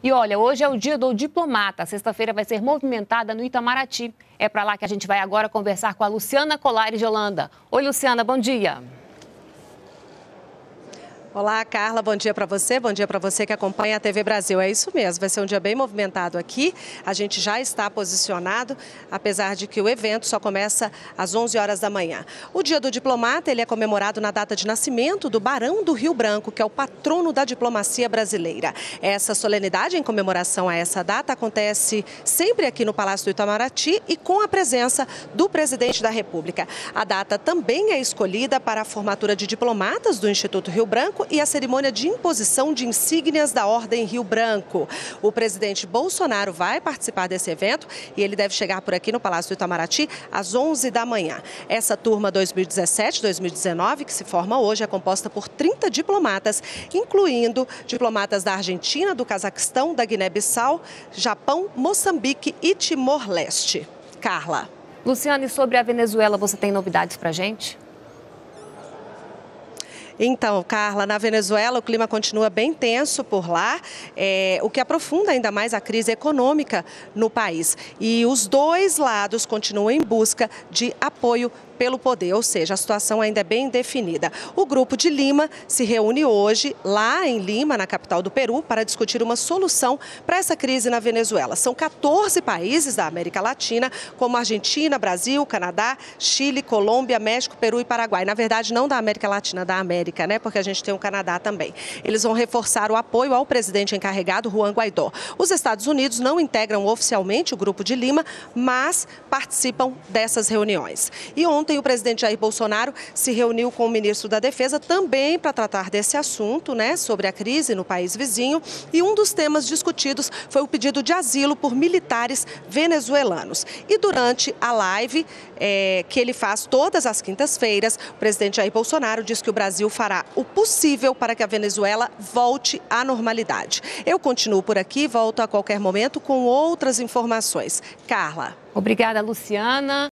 E olha, hoje é o dia do diplomata. Sexta-feira vai ser movimentada no Itamaraty. É para lá que a gente vai agora conversar com a Luciana Colares de Holanda. Oi, Luciana, bom dia. Olá, Carla, bom dia para você, bom dia para você que acompanha a TV Brasil. É isso mesmo, vai ser um dia bem movimentado aqui. A gente já está posicionado, apesar de que o evento só começa às 11 horas da manhã. O Dia do Diplomata, ele é comemorado na data de nascimento do Barão do Rio Branco, que é o patrono da diplomacia brasileira. Essa solenidade em comemoração a essa data acontece sempre aqui no Palácio do Itamaraty e com a presença do presidente da República. A data também é escolhida para a formatura de diplomatas do Instituto Rio Branco Branco e a cerimônia de imposição de insígnias da Ordem Rio Branco. O presidente Bolsonaro vai participar desse evento e ele deve chegar por aqui no Palácio do Itamaraty às 11 da manhã. Essa turma 2017-2019, que se forma hoje, é composta por 30 diplomatas, incluindo diplomatas da Argentina, do Cazaquistão, da Guiné-Bissau, Japão, Moçambique e Timor-Leste. Carla. Luciane, sobre a Venezuela, você tem novidades para gente? Então, Carla, na Venezuela o clima continua bem tenso por lá, é, o que aprofunda ainda mais a crise econômica no país. E os dois lados continuam em busca de apoio pelo poder, ou seja, a situação ainda é bem definida. O grupo de Lima se reúne hoje lá em Lima, na capital do Peru, para discutir uma solução para essa crise na Venezuela. São 14 países da América Latina, como Argentina, Brasil, Canadá, Chile, Colômbia, México, Peru e Paraguai. Na verdade, não da América Latina, da América, né? Porque a gente tem o Canadá também. Eles vão reforçar o apoio ao presidente encarregado, Juan Guaidó. Os Estados Unidos não integram oficialmente o grupo de Lima, mas participam dessas reuniões. E ontem Ontem o presidente Jair Bolsonaro se reuniu com o ministro da Defesa também para tratar desse assunto, né, sobre a crise no país vizinho. E um dos temas discutidos foi o pedido de asilo por militares venezuelanos. E durante a live é, que ele faz todas as quintas-feiras, o presidente Jair Bolsonaro diz que o Brasil fará o possível para que a Venezuela volte à normalidade. Eu continuo por aqui, volto a qualquer momento com outras informações. Carla. Obrigada, Luciana.